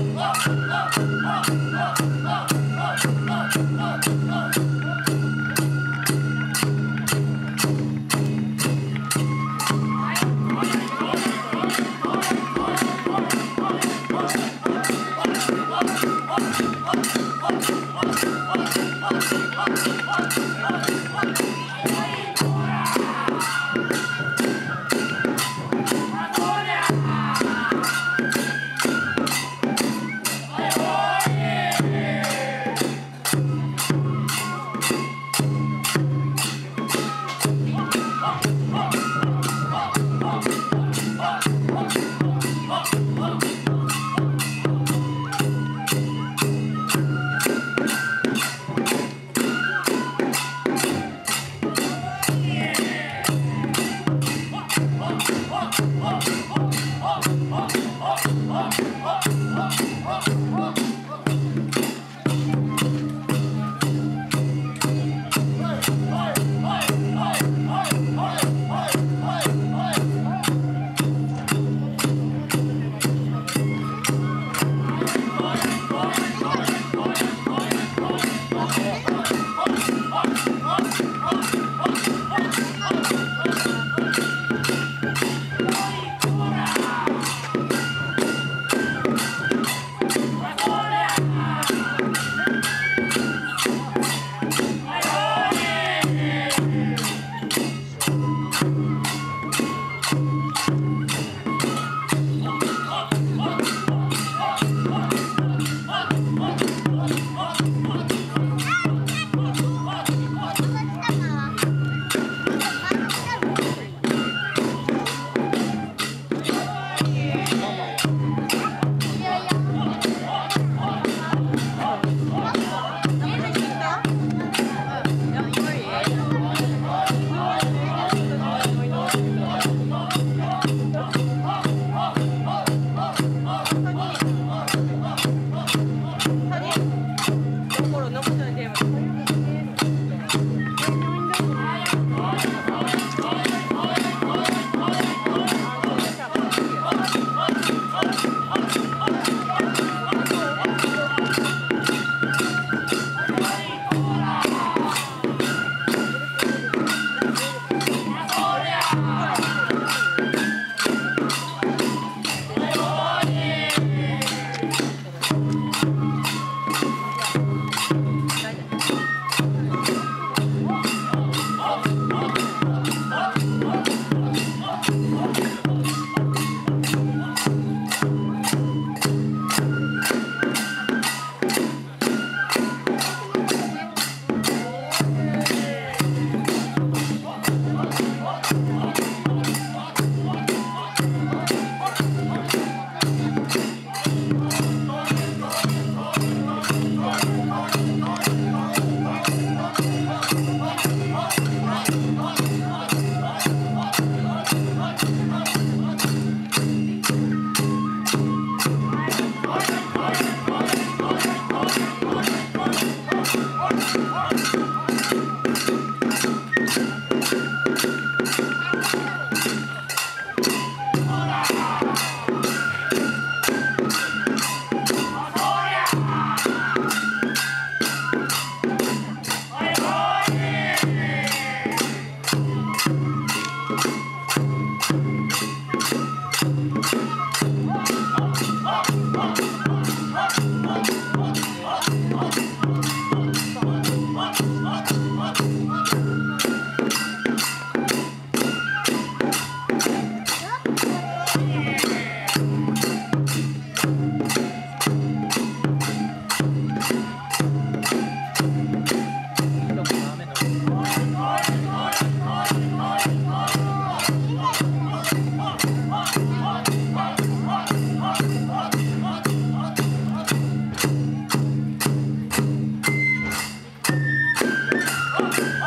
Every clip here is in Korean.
Oh.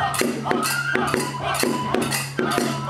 아, 아, 아,